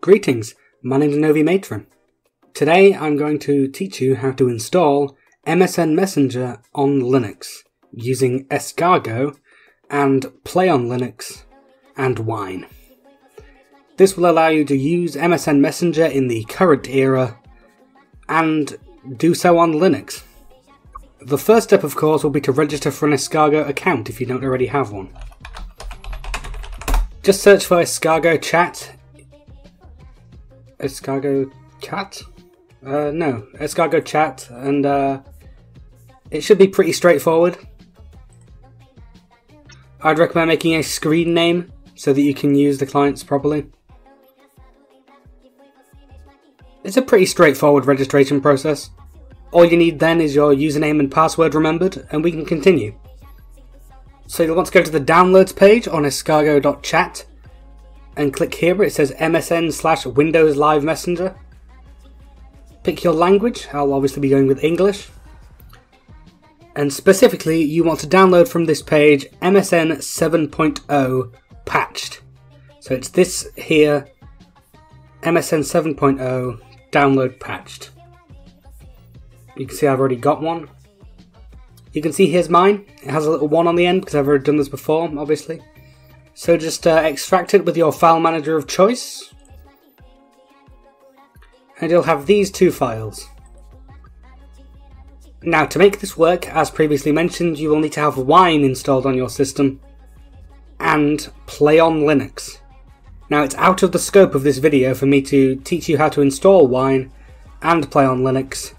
Greetings, my name is Novimatrem. Today I'm going to teach you how to install MSN Messenger on Linux using Escargot and Play on Linux and Wine. This will allow you to use MSN Messenger in the current era and do so on Linux. The first step, of course, will be to register for an Escargot account if you don't already have one. Just search for Escargot Chat. Escargot Chat? Uh, no, Escargot Chat, and uh, it should be pretty straightforward. I'd recommend making a screen name so that you can use the clients properly. It's a pretty straightforward registration process. All you need then is your username and password remembered, and we can continue. So you'll want to go to the downloads page on escargot.chat and click here where it says MSN slash Windows Live Messenger. Pick your language, I'll obviously be going with English. And specifically, you want to download from this page MSN 7.0 patched. So it's this here, MSN 7.0 download patched. You can see I've already got one. You can see here's mine. It has a little one on the end because I've already done this before, obviously. So just uh, extract it with your file manager of choice. And you'll have these two files. Now to make this work, as previously mentioned, you will need to have Wine installed on your system and Play on Linux. Now it's out of the scope of this video for me to teach you how to install Wine and Play on Linux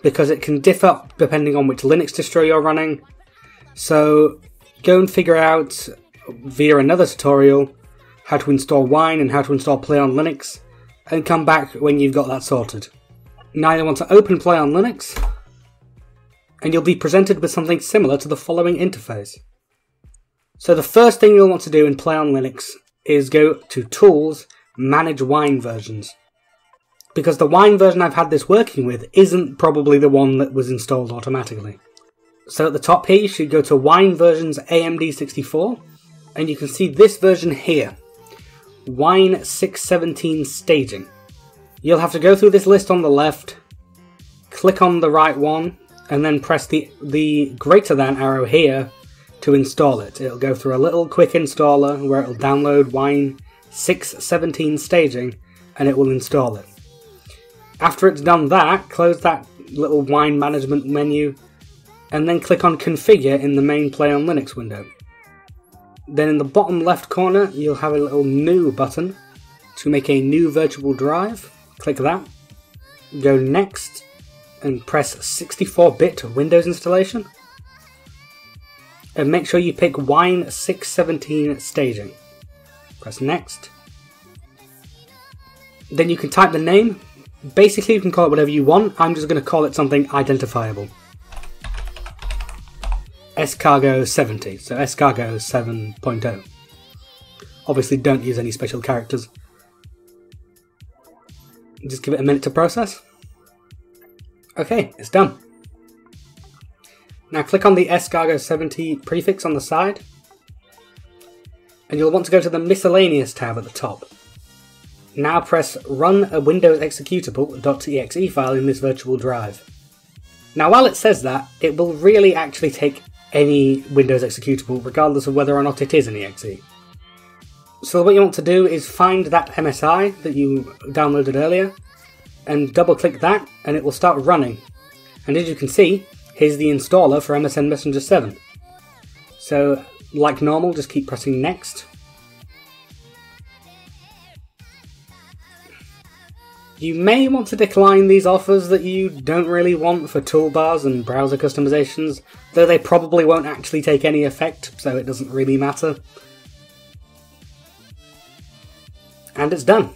because it can differ depending on which Linux distro you're running. So go and figure out via another tutorial how to install Wine and how to install Play on Linux and come back when you've got that sorted. Now you want to open Play on Linux and you'll be presented with something similar to the following interface. So the first thing you'll want to do in Play on Linux is go to Tools, Manage Wine Versions because the wine version I've had this working with isn't probably the one that was installed automatically. So at the top here you should go to wine versions AMD64 and you can see this version here, wine 617 staging. You'll have to go through this list on the left, click on the right one and then press the, the greater than arrow here to install it. It'll go through a little quick installer where it'll download wine 617 staging and it will install it. After it's done that, close that little wine management menu and then click on configure in the main play on Linux window. Then in the bottom left corner you'll have a little new button to make a new virtual drive. Click that. Go next and press 64-bit Windows installation. And make sure you pick Wine 617 staging. Press next. Then you can type the name Basically, you can call it whatever you want. I'm just going to call it something identifiable. Escargot 70, so Escargot 7.0. Obviously, don't use any special characters. Just give it a minute to process. Okay, it's done. Now click on the Escargot 70 prefix on the side, and you'll want to go to the Miscellaneous tab at the top. Now press Run a Windows executable.exe file in this virtual drive. Now while it says that, it will really actually take any Windows executable regardless of whether or not it is an exe. So what you want to do is find that MSI that you downloaded earlier and double click that and it will start running. And as you can see, here's the installer for MSN Messenger 7. So like normal, just keep pressing next You may want to decline these offers that you don't really want for toolbars and browser customizations, though they probably won't actually take any effect, so it doesn't really matter. And it's done.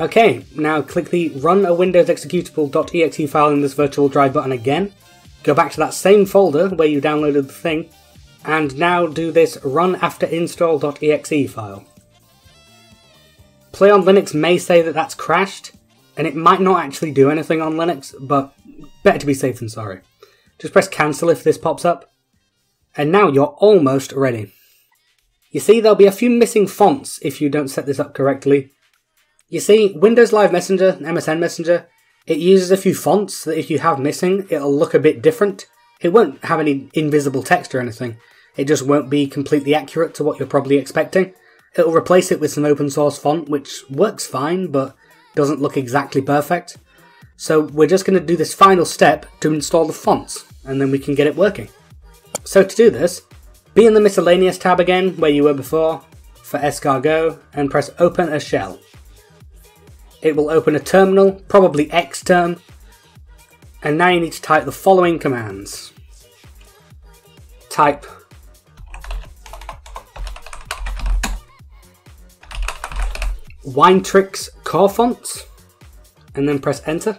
Okay, now click the Run a Windows executable.exe file in this virtual drive button again, go back to that same folder where you downloaded the thing, and now do this run after install.exe file. Play on Linux may say that that's crashed, and it might not actually do anything on Linux, but better to be safe than sorry. Just press cancel if this pops up, and now you're almost ready. You see, there'll be a few missing fonts if you don't set this up correctly. You see, Windows Live Messenger, MSN Messenger, it uses a few fonts that if you have missing, it'll look a bit different. It won't have any invisible text or anything. It just won't be completely accurate to what you're probably expecting. It'll replace it with some open source font, which works fine, but doesn't look exactly perfect. So we're just going to do this final step to install the fonts, and then we can get it working. So to do this, be in the miscellaneous tab again, where you were before, for escargot, and press open a shell it will open a terminal, probably Xterm, and now you need to type the following commands. Type Winetricks core fonts, and then press enter.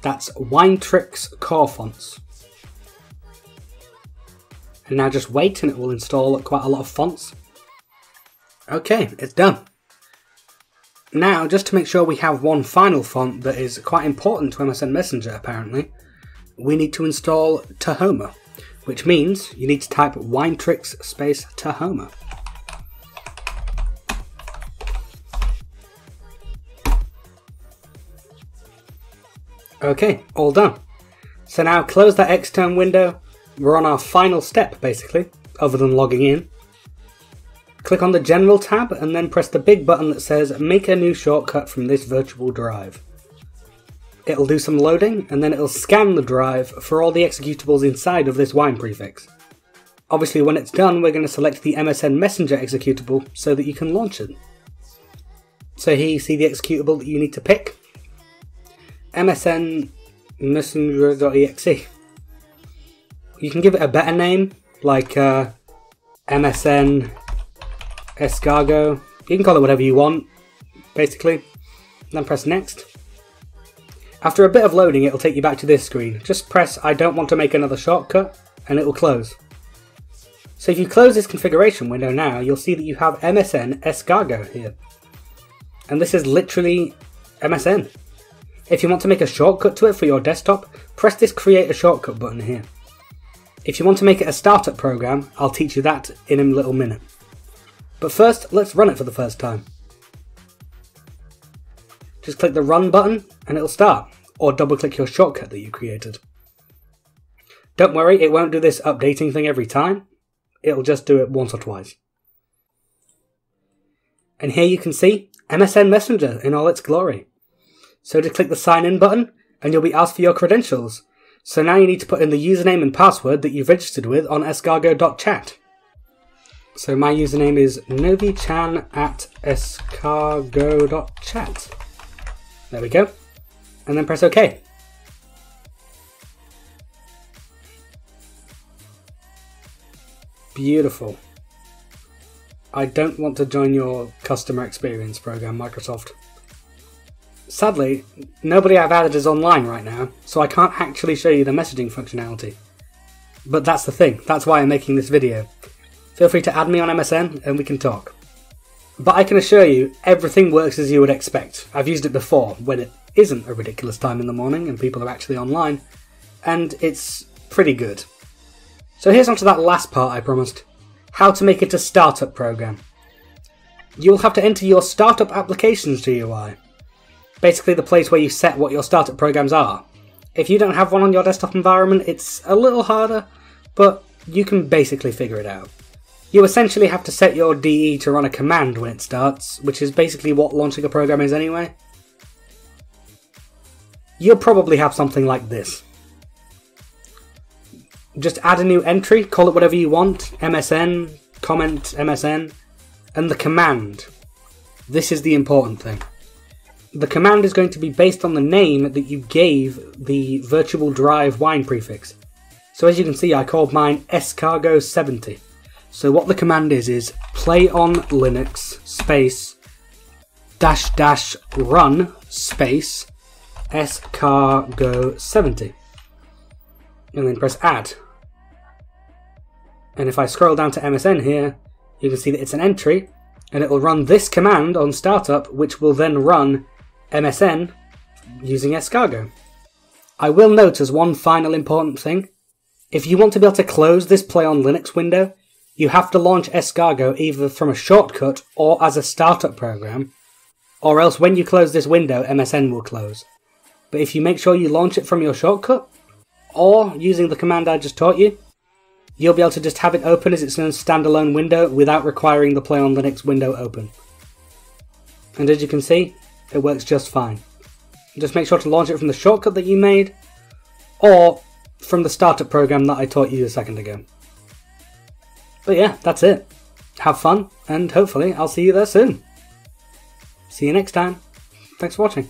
That's Winetricks core fonts. And now just wait and it will install quite a lot of fonts. Okay, it's done. Now, just to make sure we have one final font that is quite important to MSN Messenger apparently, we need to install Tahoma, which means you need to type Winetricks space Tahoma. Okay, all done. So now close that Xterm window. We're on our final step basically, other than logging in. Click on the General tab and then press the big button that says Make a new shortcut from this virtual drive. It'll do some loading and then it'll scan the drive for all the executables inside of this wine prefix. Obviously when it's done we're going to select the MSN Messenger executable so that you can launch it. So here you see the executable that you need to pick. MSN Messenger.exe. You can give it a better name like uh, MSN Escargot. You can call it whatever you want, basically. Then press next. After a bit of loading, it'll take you back to this screen. Just press I don't want to make another shortcut, and it will close. So if you close this configuration window now, you'll see that you have MSN Escargot here. And this is literally MSN. If you want to make a shortcut to it for your desktop, press this create a shortcut button here. If you want to make it a startup program, I'll teach you that in a little minute. But first, let's run it for the first time. Just click the run button and it'll start, or double click your shortcut that you created. Don't worry, it won't do this updating thing every time, it'll just do it once or twice. And here you can see MSN Messenger in all its glory. So just click the sign in button and you'll be asked for your credentials. So now you need to put in the username and password that you've registered with on escargot.chat. So my username is novichan at escargot.chat. There we go. And then press OK. Beautiful. I don't want to join your customer experience program, Microsoft. Sadly, nobody I've added is online right now, so I can't actually show you the messaging functionality. But that's the thing, that's why I'm making this video feel free to add me on MSN and we can talk. But I can assure you, everything works as you would expect. I've used it before when it isn't a ridiculous time in the morning and people are actually online, and it's pretty good. So here's on to that last part I promised how to make it a startup program. You'll have to enter your startup applications GUI, basically the place where you set what your startup programs are. If you don't have one on your desktop environment, it's a little harder, but you can basically figure it out. You essentially have to set your DE to run a command when it starts, which is basically what launching a program is anyway. You'll probably have something like this. Just add a new entry, call it whatever you want, MSN, comment MSN, and the command. This is the important thing. The command is going to be based on the name that you gave the virtual drive wine prefix. So as you can see, I called mine escargot70. So what the command is is play on Linux space dash dash run space escargot70. and then press add. And if I scroll down to MSN here, you can see that it's an entry and it will run this command on startup which will then run MSN using Escargot. I will note as one final important thing, if you want to be able to close this play on Linux window, you have to launch Escargot either from a shortcut or as a startup program, or else when you close this window, MSN will close. But if you make sure you launch it from your shortcut, or using the command I just taught you, you'll be able to just have it open as its own standalone window without requiring the Play on Linux window open. And as you can see, it works just fine. Just make sure to launch it from the shortcut that you made, or from the startup program that I taught you a second ago. But yeah, that's it. Have fun, and hopefully I'll see you there soon. See you next time. Thanks for watching.